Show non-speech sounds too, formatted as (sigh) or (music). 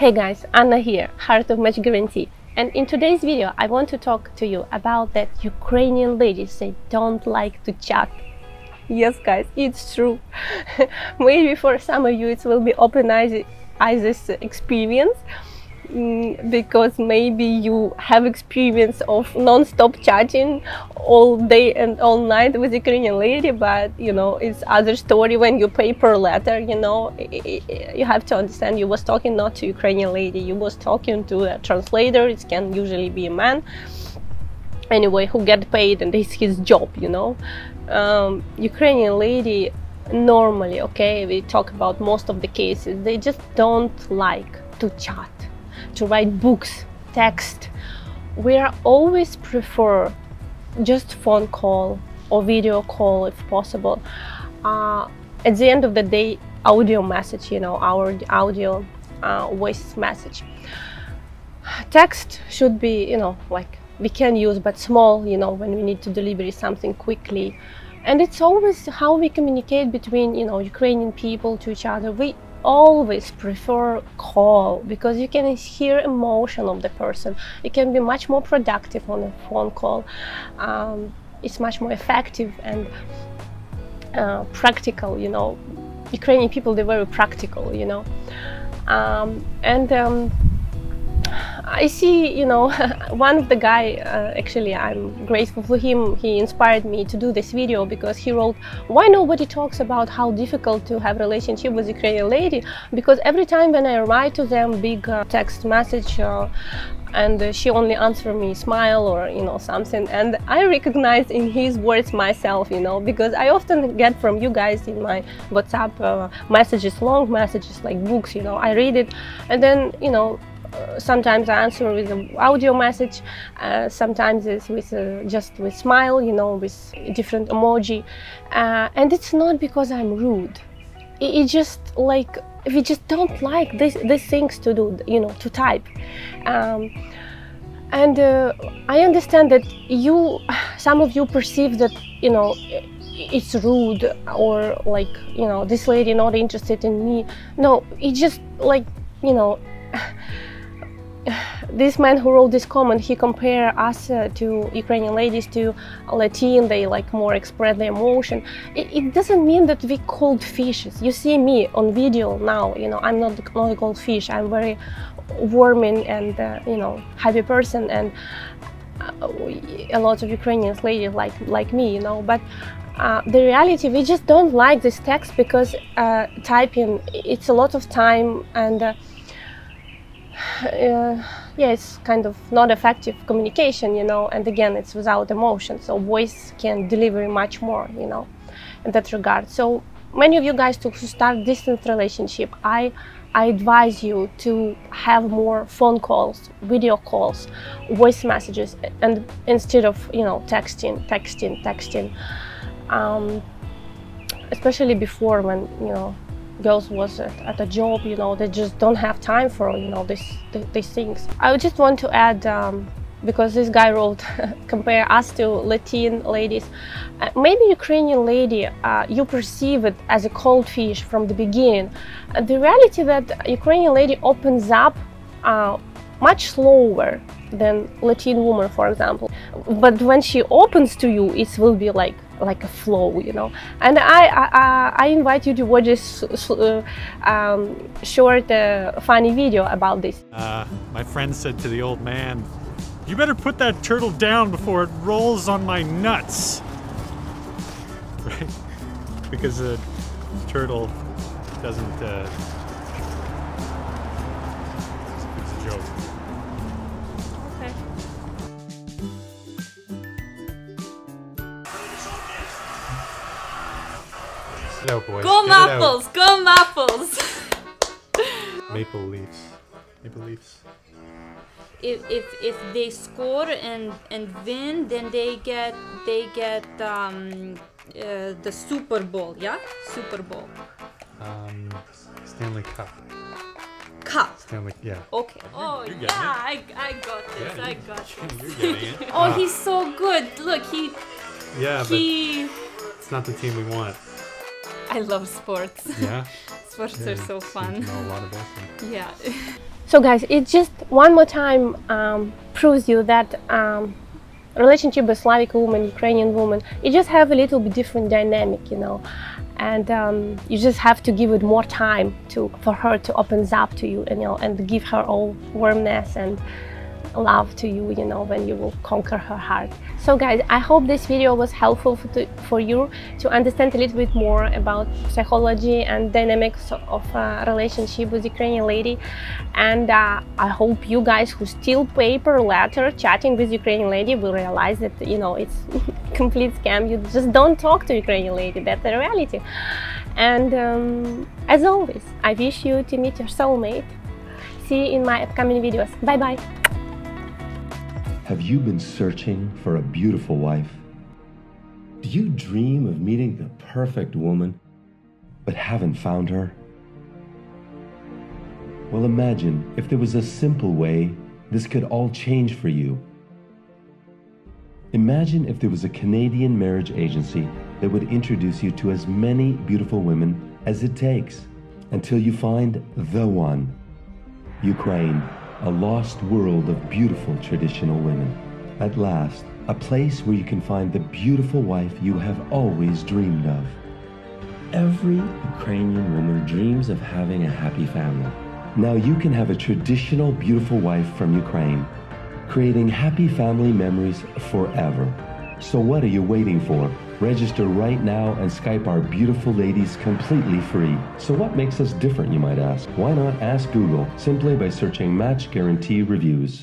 Hey guys, Anna here, Heart of Match Guaranty. And in today's video, I want to talk to you about that Ukrainian ladies they don't like to chat. Yes, guys, it's true. (laughs) Maybe for some of you it will be open eyes, eyes experience because maybe you have experience of non-stop chatting all day and all night with Ukrainian lady but you know it's other story when you pay per letter you know. You have to understand you was talking not to Ukrainian lady you was talking to a translator it can usually be a man. Anyway who get paid and it's his job you know. Um, Ukrainian lady normally okay we talk about most of the cases they just don't like to chat to write books, text, we always prefer just phone call or video call if possible. Uh, at the end of the day, audio message, you know, our audio uh, voice message. Text should be, you know, like we can use, but small, you know, when we need to deliver something quickly. And it's always how we communicate between, you know, Ukrainian people to each other. We always prefer call because you can hear emotion of the person. You can be much more productive on a phone call. Um, it's much more effective and uh, practical you know. Ukrainian people they're very practical you know. Um, and um, I see, you know, (laughs) one of the guy, uh, actually, I'm grateful for him. He inspired me to do this video because he wrote, why nobody talks about how difficult to have relationship with Ukrainian lady? Because every time when I write to them big uh, text message, uh, and she only answer me smile or you know something and i recognize in his words myself you know because i often get from you guys in my whatsapp uh, messages long messages like books you know i read it and then you know sometimes I answer with an audio message, uh, sometimes it's with uh, just with smile, you know, with different emoji, uh, and it's not because I'm rude. It, it, just like we just don't like this these things to do, you know, to type. Um, and uh, I understand that you, (sighs) some of you perceive that, you know, it's rude or like, you know, this lady not interested in me. No, it's just like, you know. (laughs) (sighs) this man who wrote this comment, he compared us uh, to Ukrainian ladies to Latin, they like more express their emotion. It, it, doesn't mean that we cold fishes. You see me on video now, you know, I'm not, not a cold fish. I'm very warming and, uh, you know, happy person and uh, a lot of Ukrainians ladies like, like me, you know, but uh, the reality we just don't like this text because uh, typing it's a lot of time and (sighs) uh, yeah, it's kind of not effective communication, you know, and again, it's without emotion. So voice can deliver much more, you know, in that regard. So many of you guys to start distant relationship, I I advise you to have more phone calls, video calls, voice messages, and instead of you know texting, texting, texting. Um, especially before when you know girls was at, at, a job, you know, they just don't have time for, you know, this, these things. I just want to add, um, because this guy wrote, (laughs) compare us to Latin ladies. Uh, maybe Ukrainian lady, uh, you perceive it as a cold fish from the beginning. Uh, the reality that Ukrainian lady opens up uh, much slower than Latin woman, for example. But when she opens to you, it will be like like a flow, you know. And I I, I invite you to watch this uh, um, short uh, funny video about this. Uh, my friend said to the old man, "You better put that turtle down before it rolls on my nuts." (laughs) Right? Because the turtle doesn't. Uh, Hello, boys. Go Mapples! Go Mapples! (laughs) Maple Leafs. Maple Leafs. If, if if they score and and win, then they get they get um, uh, the Super Bowl. Yeah, Super Bowl. Um, Stanley Cup. Cup. Stanley, yeah. Okay. Oh You're yeah, I, I got this. Yeah, I you- got (laughs) You're this. getting it. (laughs) oh, he's so good. Look, he Yeah, but it's not the team we want. I love sports. Yeah. (laughs) sports yeah are so you fun. know a lot about them. Yeah. So, guys, it just one more time um, proves you that um, relationship with Slavic woman, Ukrainian woman, it just have a little bit different dynamic, you know, and um, you just have to give it more time to for her to open up to you, you know, and give her all warmness and love to you you know when you will conquer her heart. So guys i hope this video was helpful for, to, for you to understand a little bit more about psychology and dynamics of a relationship with ukrainian lady. And uh, i hope you guys who still paper letter chatting with ukrainian lady will realize that you know it's (laughs) complete scam. You just don't talk to ukrainian lady. That's the reality. And um, as always i wish you to meet your soulmate. See you in my upcoming videos. Bye bye have you been searching for a beautiful wife? Do you dream of meeting the perfect woman, but haven't found her? Well, imagine if there was a simple way this could all change for you. Imagine if there was a Canadian marriage agency that would introduce you to as many beautiful women as it takes until you find the one. Ukraine a lost world of beautiful traditional women. At last, a place where you can find the beautiful wife you have always dreamed of. Every Ukrainian woman dreams of having a happy family. Now you can have a traditional beautiful wife from Ukraine, creating happy family memories forever. So what are you waiting for? Register right now and Skype our beautiful ladies completely free. So what makes us different, you might ask? Why not ask Google simply by searching Match Guaranty Reviews?